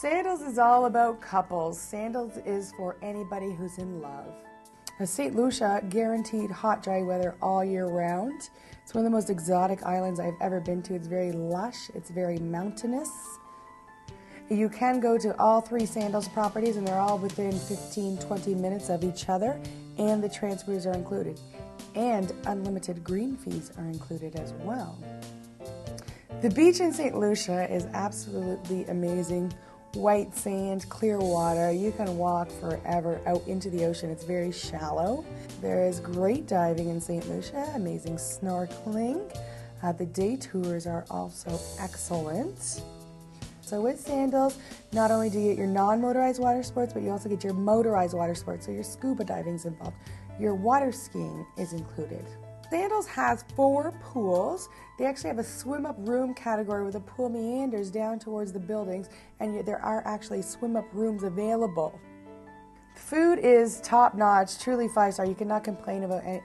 Sandals is all about couples. Sandals is for anybody who's in love. St. Lucia guaranteed hot, dry weather all year round. It's one of the most exotic islands I've ever been to. It's very lush, it's very mountainous. You can go to all three Sandals properties, and they're all within 15 20 minutes of each other, and the transfers are included. And unlimited green fees are included as well. The beach in St. Lucia is absolutely amazing white sand, clear water. You can walk forever out into the ocean. It's very shallow. There is great diving in St. Lucia, amazing snorkeling. Uh, the day tours are also excellent. So with Sandals, not only do you get your non-motorized water sports, but you also get your motorized water sports. So your scuba diving is involved. Your water skiing is included. Sandals has four pools. They actually have a swim up room category where the pool meanders down towards the buildings, and there are actually swim up rooms available. Food is top notch, truly five star. You cannot complain about any.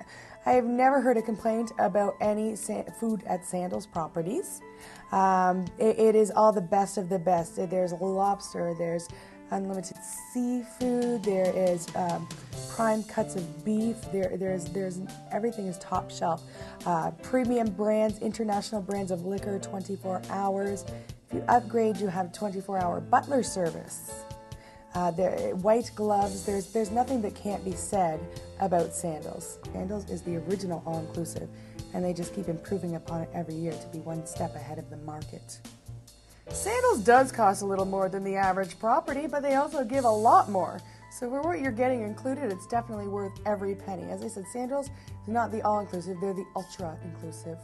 I have never heard a complaint about any food at Sandals properties. Um, it, it is all the best of the best. There's lobster, there's unlimited seafood. There is um, prime cuts of beef. There, there's, there's everything is top shelf. Uh, premium brands, international brands of liquor, 24 hours. If you upgrade, you have 24-hour butler service. Uh, there, white gloves. There's there's nothing that can't be said about Sandals. Sandals is the original all-inclusive, and they just keep improving upon it every year to be one step ahead of the market. Sandals does cost a little more than the average property, but they also give a lot more. So for what you're getting included, it's definitely worth every penny. As I said, Sandals is not the all-inclusive, they're the ultra-inclusive.